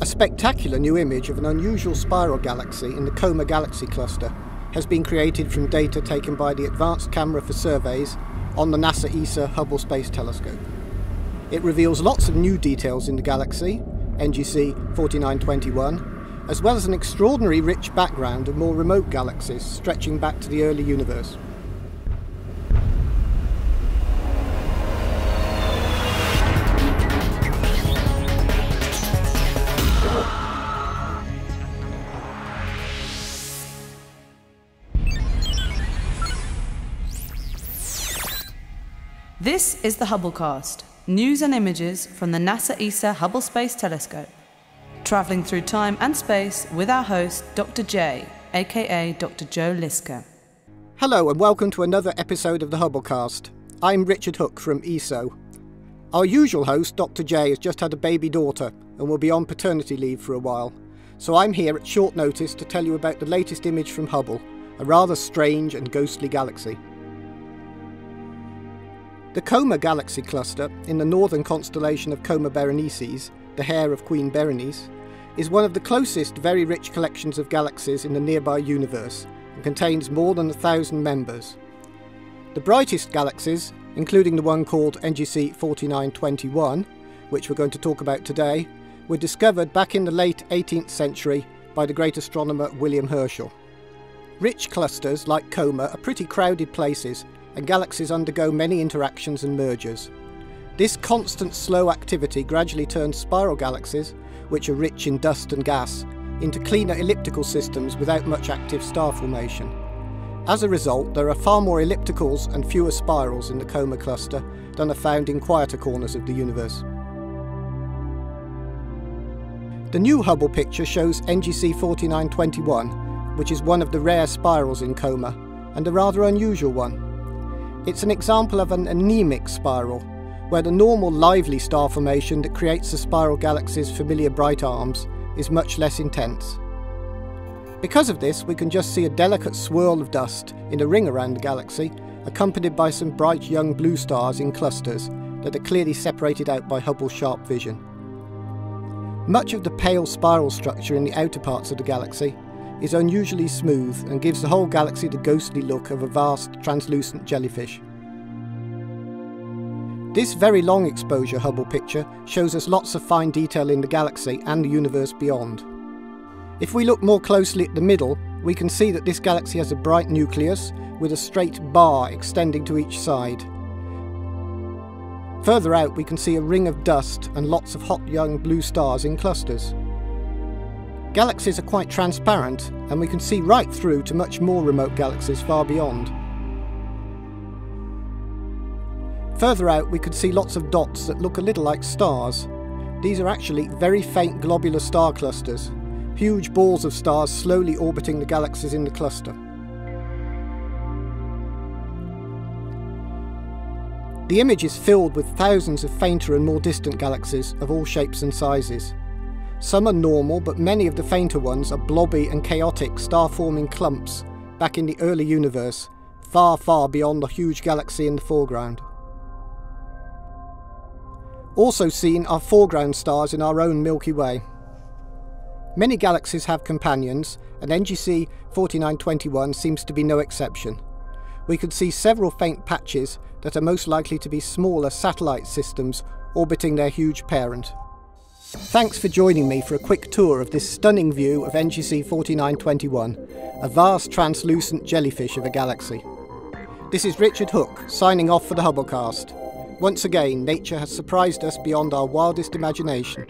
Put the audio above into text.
A spectacular new image of an unusual spiral galaxy in the Coma Galaxy Cluster has been created from data taken by the Advanced Camera for Surveys on the NASA ESA Hubble Space Telescope. It reveals lots of new details in the galaxy, NGC 4921, as well as an extraordinary rich background of more remote galaxies stretching back to the early universe. This is the Hubblecast, news and images from the NASA ESA Hubble Space Telescope. Travelling through time and space with our host, Dr. J, aka Dr. Joe Liske. Hello and welcome to another episode of the Hubblecast. I'm Richard Hook from ESO. Our usual host, Dr. J, has just had a baby daughter and will be on paternity leave for a while. So I'm here at short notice to tell you about the latest image from Hubble, a rather strange and ghostly galaxy. The Coma Galaxy Cluster, in the northern constellation of Coma Berenices, the hair of Queen Berenice, is one of the closest very rich collections of galaxies in the nearby universe and contains more than a thousand members. The brightest galaxies, including the one called NGC 4921, which we're going to talk about today, were discovered back in the late 18th century by the great astronomer William Herschel. Rich clusters like Coma are pretty crowded places and galaxies undergo many interactions and mergers. This constant slow activity gradually turns spiral galaxies, which are rich in dust and gas, into cleaner elliptical systems without much active star formation. As a result, there are far more ellipticals and fewer spirals in the Coma cluster than are found in quieter corners of the universe. The new Hubble picture shows NGC 4921, which is one of the rare spirals in Coma, and a rather unusual one. It's an example of an anemic spiral, where the normal lively star formation that creates the spiral galaxy's familiar bright arms is much less intense. Because of this, we can just see a delicate swirl of dust in a ring around the galaxy, accompanied by some bright young blue stars in clusters that are clearly separated out by Hubble's sharp vision. Much of the pale spiral structure in the outer parts of the galaxy is unusually smooth and gives the whole galaxy the ghostly look of a vast, translucent jellyfish. This very long exposure Hubble picture shows us lots of fine detail in the galaxy and the universe beyond. If we look more closely at the middle, we can see that this galaxy has a bright nucleus with a straight bar extending to each side. Further out, we can see a ring of dust and lots of hot young blue stars in clusters. Galaxies are quite transparent, and we can see right through to much more remote galaxies far beyond. Further out, we could see lots of dots that look a little like stars. These are actually very faint globular star clusters, huge balls of stars slowly orbiting the galaxies in the cluster. The image is filled with thousands of fainter and more distant galaxies of all shapes and sizes. Some are normal, but many of the fainter ones are blobby and chaotic star-forming clumps back in the early universe, far, far beyond the huge galaxy in the foreground. Also seen are foreground stars in our own Milky Way. Many galaxies have companions, and NGC 4921 seems to be no exception. We could see several faint patches that are most likely to be smaller satellite systems orbiting their huge parent. Thanks for joining me for a quick tour of this stunning view of NGC 4921, a vast translucent jellyfish of a galaxy. This is Richard Hook, signing off for the Hubblecast. Once again, nature has surprised us beyond our wildest imagination.